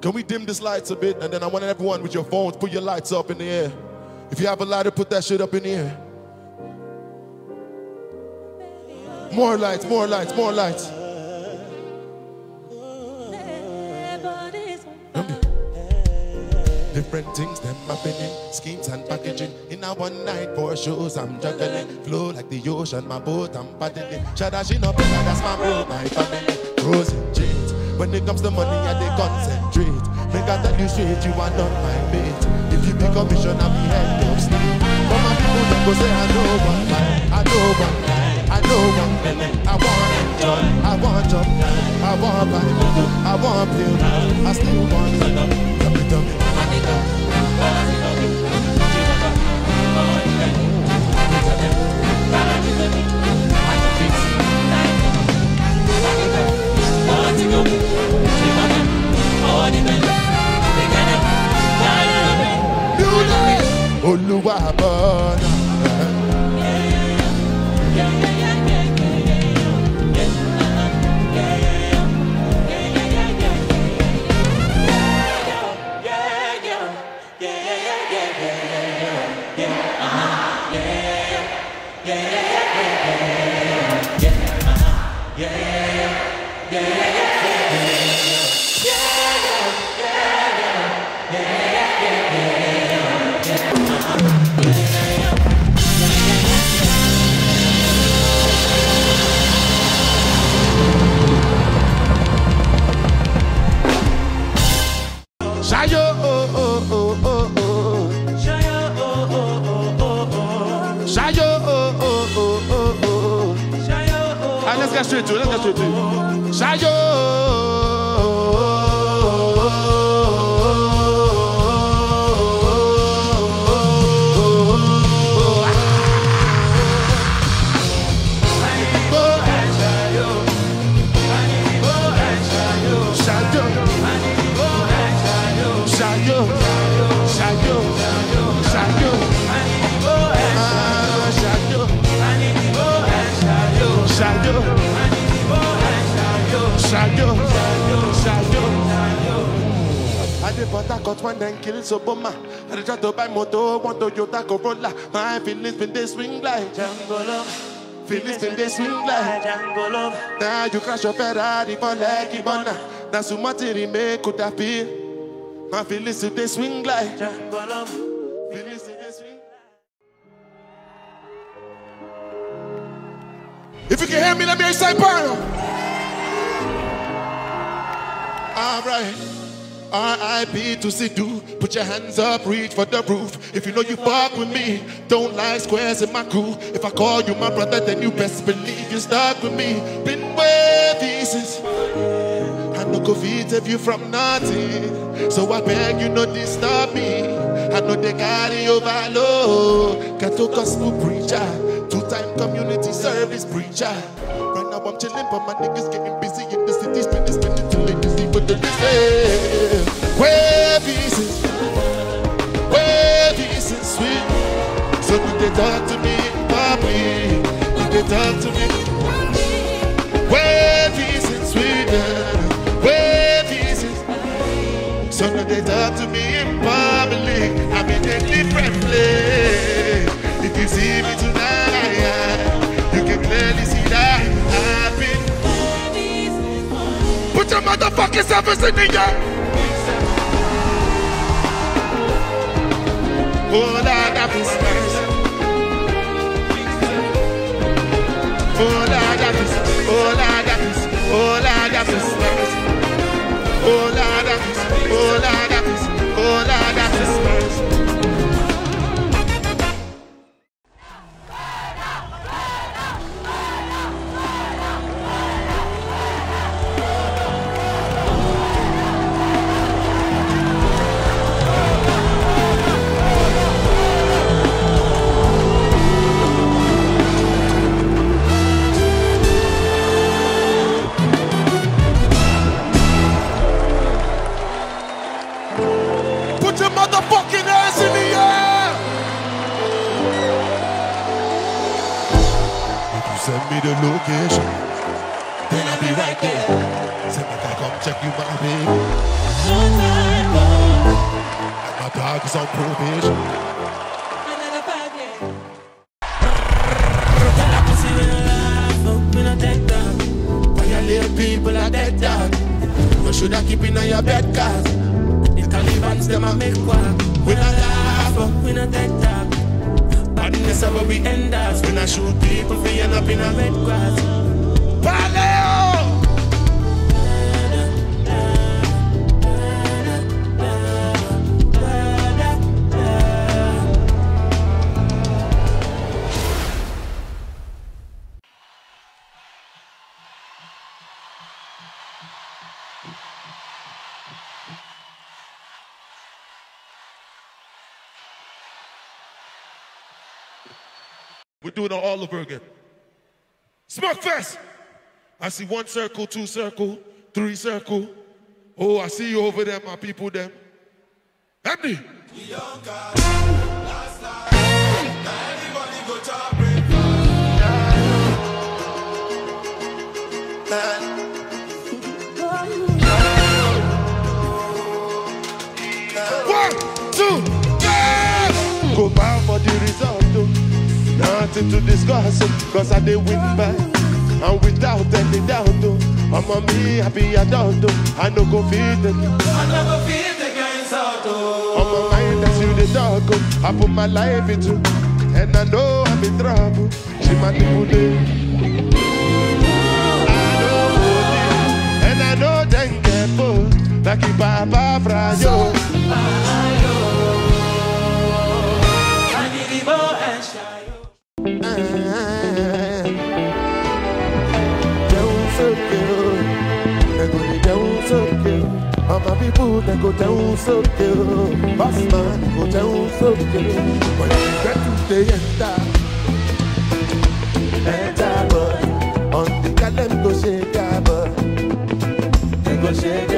Can we dim this lights a bit? And then I want everyone with your phones, put your lights up in the air. If you have a lighter, put that shit up in the air. More lights, more lights, more lights. Different things them happening, schemes and packaging. In a one night for shows, I'm juggling. Flow like the ocean, my boat, I'm paddling. Shada she no better, that's my bro, my family. Rose and. When it comes to money, I they concentrate. Make I tell you straight, you are not my mate. If you pick a mission, I'll be head of state. But my people they go say, I know one life, I know one life, I know one minute. I want enjoy, I want job, I want Bible, I want pill, I still want Tell me, tell me. Olúwa bọ́nà. Shayo, get straight to. Let's get straight to. I did Port Harcourt one then kill Soboma. I try to buy motor, one Toyota Corolla. My feelings been they swing like Django Love. Feelings been they swing like Django Love. Now you crash your Ferrari for like Ibana. Now so much it make could been. My feelings they swing like Django Love. Feelings they swing. If you can hear me, let me you say burn. All right. R.I.P. to Sidhu. Put your hands up, reach for the roof. If you know you fuck with me, don't like squares in my crew. If I call you my brother, then you best believe you stuck with me. Been where pieces. I no go feed you from nothing. So I beg you no disturb me. I know they carry overload. To gospel preacher, two-time community service preacher. Right now I'm chilling, but my niggas getting busy in the city, spending, spending they say. Where where pieces sweet. So do they talk to me public? Do they talk to me? So they talk to me in public? I'm in a different place. See me your motherfucking selfies in the air. Oh, Lord, send me the location, then I'll be right there. Say, make I come check you, my baby. My dog is on probation. People are dead. You should have keep in your bed cause The Taliban's them a make quack We not laugh we not dead dog Badness of we end us Not shoot people for up in a red grass Paleo! We're doing it all over again. Smoke fest. I see one circle, two circle, three circle. Oh, I see you over there, my people. Them. Empty. One, two, three. Go bow for the result. Nothing to discuss, cause I did win back. And without any doubt, oh, I'm a me happy adult. oh. I no go feed them. On my mind, that's you the dog. oh. I put my life into, and I know I'm in trouble. She my people I know and I know them careful. Like a papa frayo. Down the go down so good. Boss man, go down so good. When you get to the enter, enter boy. On the cat go shake, boy. Go shake.